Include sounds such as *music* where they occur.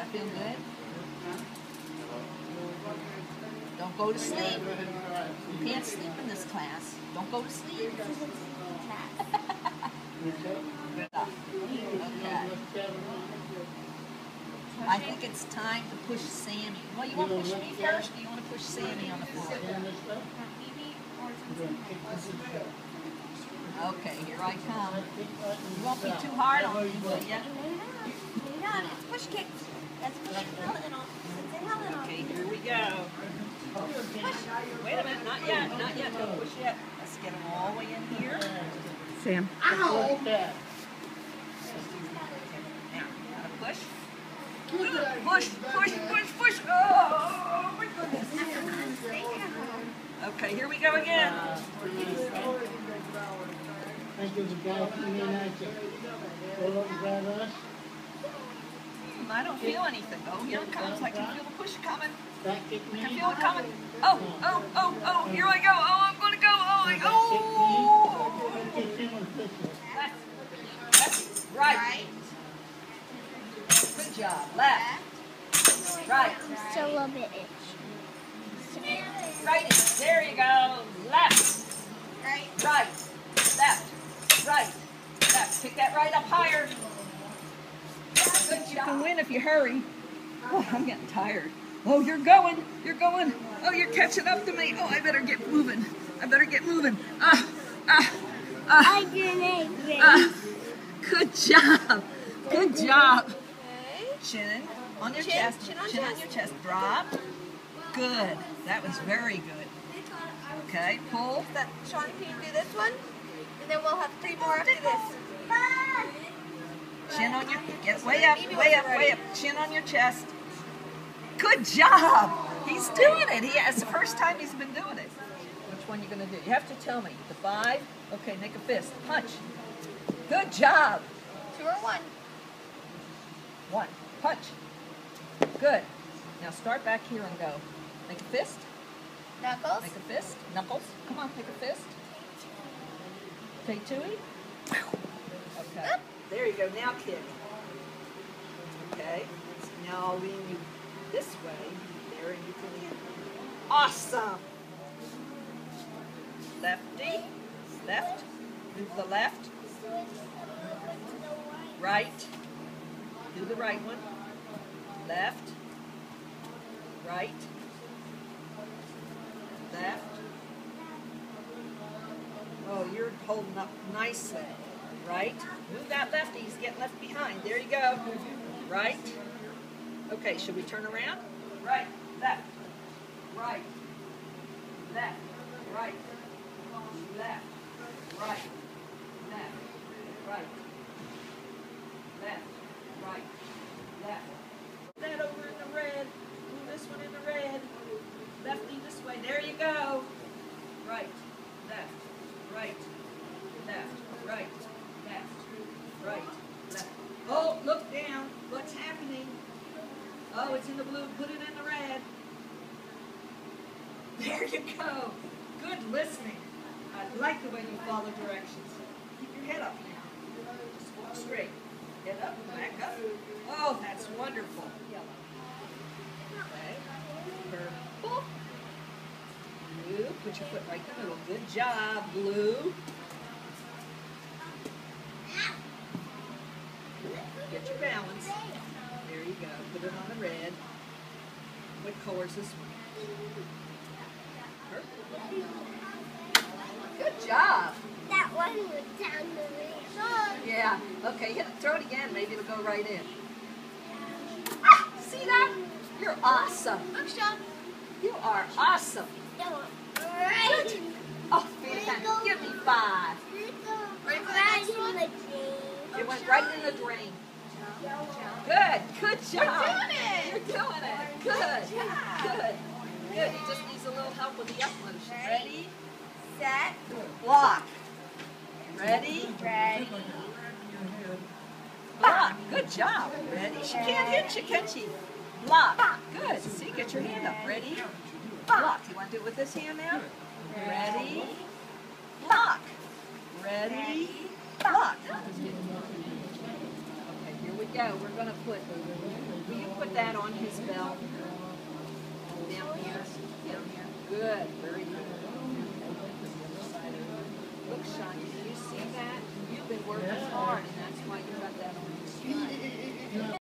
that feel good? Don't go to sleep. You can't sleep in this class. Don't go to sleep. Okay. *laughs* I think it's time to push Sammy. Well, you want to push me first, or you want to push Sammy on the floor? Okay, here I come. You won't be too hard on me, will ya? No, it's push kick. That's push Tylenol. It's Tylenol. Okay, here we go. Wait a minute, not yet, not yet. Don't push yet. Let's get them all the way in here. Sam. Now, push. Push, push, push, push. Oh, my goodness. Okay, here we go again. Thank you, guys. You may not Go look and grab us. I don't feel anything. Oh, here it comes. I can feel the push coming. I can feel it coming. Oh, oh, oh, oh, here I go. Oh, I'm gonna go. Oh, I, oh. Kick him with this one. Left. Left. Right. Good job. Left. Right. Still a little bit itch. Righty. There you go. Left. Right. Right. Left. Right. Left. Pick that right up higher. You can win if you hurry. Oh, I'm getting tired. Oh, you're going. You're going. Oh, you're catching up to me. Oh, I better get moving. I better get moving. Ah, ah, ah, I grenade. ah. Good job. Good job. Chin on your Chin, chest. chin on Chin on your chest. Drop. Good. That was very good. Okay, pull. That Sean, can you do this one? And then we'll have three more after this. Chin on your, get way up, way up, way up. Chin on your chest. Good job. He's doing it. He has the first time he's been doing it. Which one you gonna do? You have to tell me. The five. Okay, make a fist. Punch. Good job. Two or one. One. Punch. Good. Now start back here and go. Make a fist. Knuckles. Make a fist. Knuckles. Come on, make a fist. Take two. Okay. There you go. Now kick. Okay. Now I'll lean you this way. There, and you can lean. Awesome. Lefty. Left. Move the left. Right. Do the right one. Left. Right. Left. Oh, you're holding up nicely. Right. Move that lefty. He's getting left behind. There you go. Right. Okay, should we turn around? Right. Left. Right. Left. Right. Left. Right. Left. Right. Left. Right. Left. That over in the red. Move this one in the red. Lefty this way. There you go. Right. Left. Right. Left. Right. Left. Right. Left. Oh, look down. What's happening? Oh, it's in the blue. Put it in the red. *laughs* There you go. Good listening. I like the way you follow directions. Keep your head up now. Just walk straight. Head up, and back up. Oh, that's wonderful. Yellow. Okay. Purple. Blue. Put your foot right in the middle. Good job, blue. Get your balance. There you go. Put it on the red. What color is this one? Purple. Good job. That one was down the way. Yeah. Okay, hit it, throw it again. Maybe it'll go right in. Ah, see that? You're awesome. You are awesome. Right. Oh, fantastic. Give me five. Ready for the next one? It went right in the drain. Good. Good job. You're doing it. You're doing it. Good. Good. Good. He just needs a little help with the up motion. Ready? Set. Block. Ready? Ready. Block. Good job. Ready? She can't hit you, can she? Block. Good. See, get your hand up. Ready? Block. You want to do it with this hand now? Ready? Block. Ready? Block. Go. We're gonna put, will you put that on his belt? Down here.